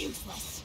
Useless.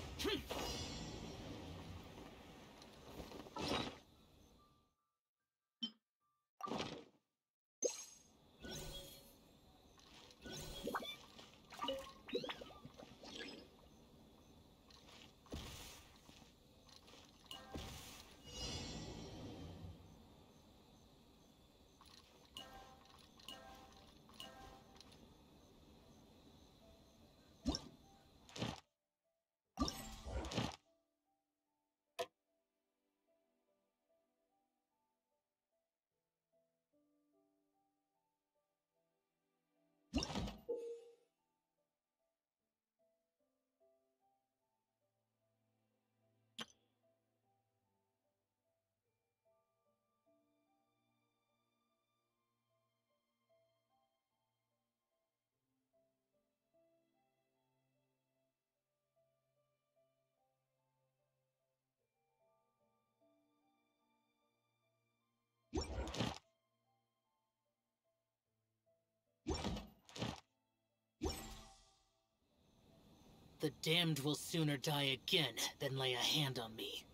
The damned will sooner die again than lay a hand on me.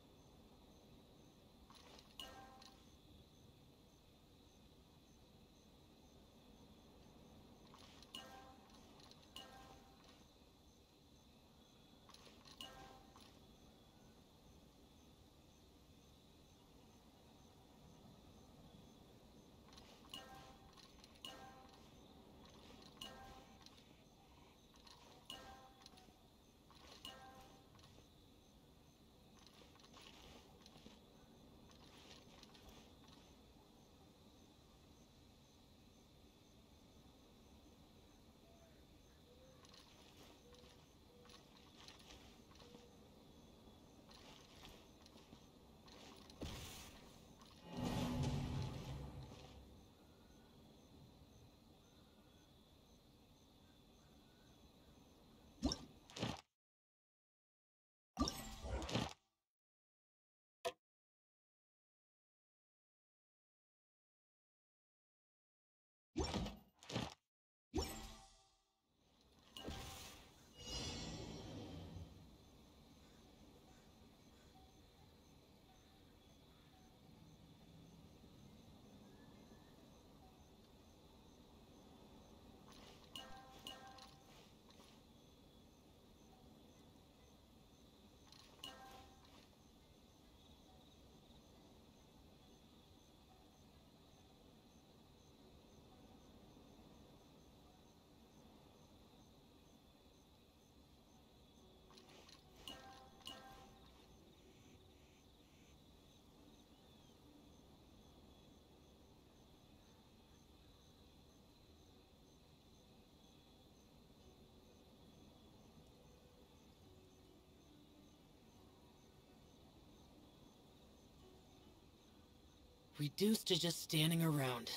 Reduced to just standing around.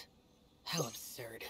How absurd.